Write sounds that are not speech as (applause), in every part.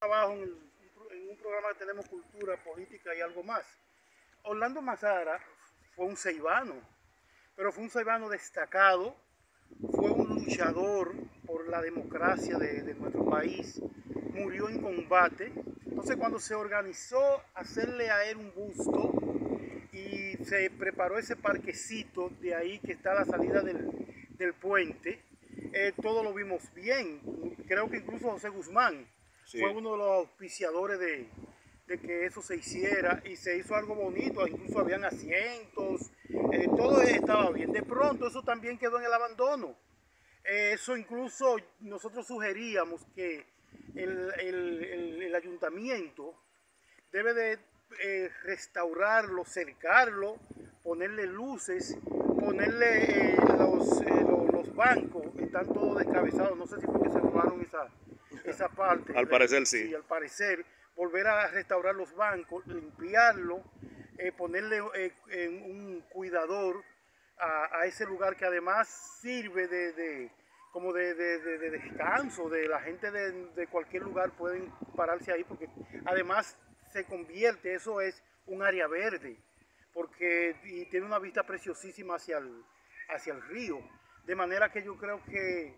en, un programa que tenemos cultura, política y algo más. Orlando Mazara fue un ceibano, pero fue un ceibano destacado, fue un luchador por la democracia de, de nuestro país, murió en combate. Entonces cuando se organizó hacerle a él un busto y se preparó ese parquecito de ahí que está a la salida del, del puente, eh, todo lo vimos bien. Creo que incluso José Guzmán Fue uno de los auspiciadores de, de que eso se hiciera y se hizo algo bonito, incluso habían asientos, eh, todo estaba bien. De pronto eso también quedó en el abandono. Eh, eso incluso nosotros sugeríamos que el, el- el- ayuntamiento debe de eh, restaurarlo, cercarlo, ponerle luces, ponerle eh, los, los- los bancos, están todos descabezados, no sé si fue que se robaron esa, esa parte. Al parecer sí. Sí, al parecer, volver a restaurar los bancos, limpiarlo, eh, ponerle eh, en un cuidador a, a ese lugar que además sirve de, de- como de, de- de- de descanso, de la gente de, de cualquier lugar pueden pararse ahí porque además se convierte, eso es un área verde, porque y tiene una vista preciosísima hacia el, hacia el río. De manera que yo creo que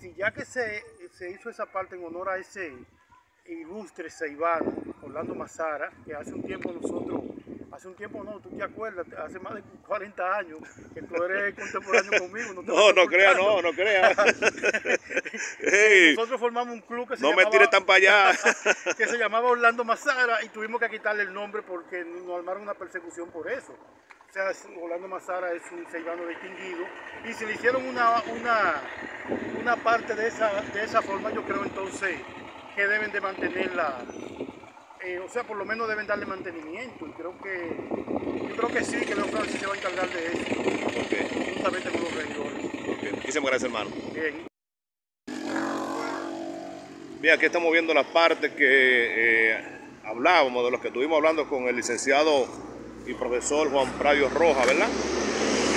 si ya que se, se hizo esa parte en honor a ese ilustre ceibano, Orlando Mazara, que hace un tiempo nosotros, hace un tiempo no, tú te acuerdas, hace más de 40 años, que tú eres contemporáneo conmigo. No, estoy (laughs) no crea, no, no crea. (laughs) Nosotros formamos un club que se no me llamaba- tires tan para allá. (laughs) que se llamaba Orlando Mazara y tuvimos que quitarle el nombre porque nos armaron una persecución por eso. O sea, Orlando Mazara es un ceibano distinguido y si le hicieron una, una, una parte de esa, de esa forma, yo creo entonces que deben de mantenerla, eh, o sea, por lo menos deben darle mantenimiento y creo que, yo creo que sí, que Leo Francis se va a encargar de eso, Ok, juntamente con los regidores. Muchísimas gracias, hermano. Bien. Bien, aquí estamos viendo la parte que eh, hablábamos, de los que estuvimos hablando con el licenciado y profesor Juan Prayo Roja, ¿verdad?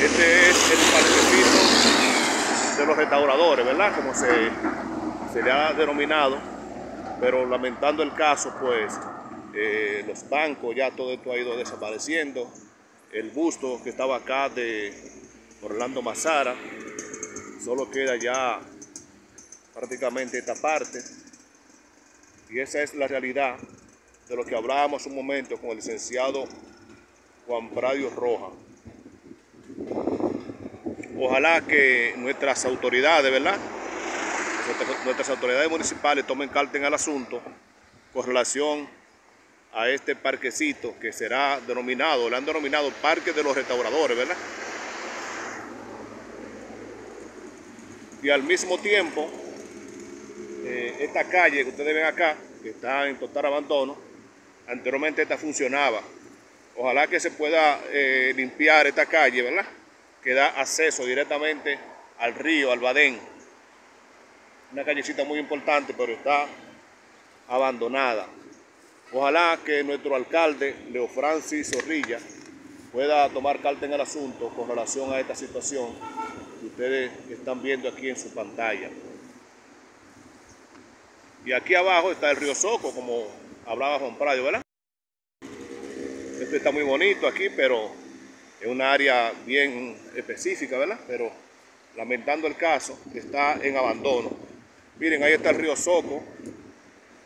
Este es el parquecito de los restauradores, ¿verdad? Como se, se le ha denominado, pero lamentando el caso, pues eh, los bancos, ya todo esto ha ido desapareciendo. El busto que estaba acá de Orlando Mazara, solo queda ya prácticamente esta parte. Y esa es la realidad de lo que hablábamos un momento con el licenciado Juan Pradio Roja. Ojalá que nuestras autoridades, ¿verdad? Nuestras- Nuestras autoridades municipales tomen carta en el asunto con relación a este parquecito que será denominado, le han denominado Parque de los Restauradores, ¿verdad? Y al mismo tiempo, eh, esta calle que ustedes ven acá, que está en total abandono, anteriormente esta funcionaba. Ojalá que se pueda eh, limpiar esta calle, ¿verdad? Que da acceso directamente al río, al Badén. Una callecita muy importante, pero está abandonada. Ojalá que nuestro alcalde, Leo Francis Zorrilla, pueda tomar carta en el asunto con relación a esta situación que ustedes están viendo aquí en su pantalla. Y aquí abajo está el río Soco, como hablaba Juan Prado, ¿verdad? Está muy bonito aquí, pero es una área bien específica, ¿verdad? Pero lamentando el caso, está en abandono. Miren, ahí está el río Soco.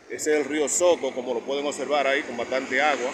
Ese es el río Soco, como lo pueden observar ahí, con bastante agua.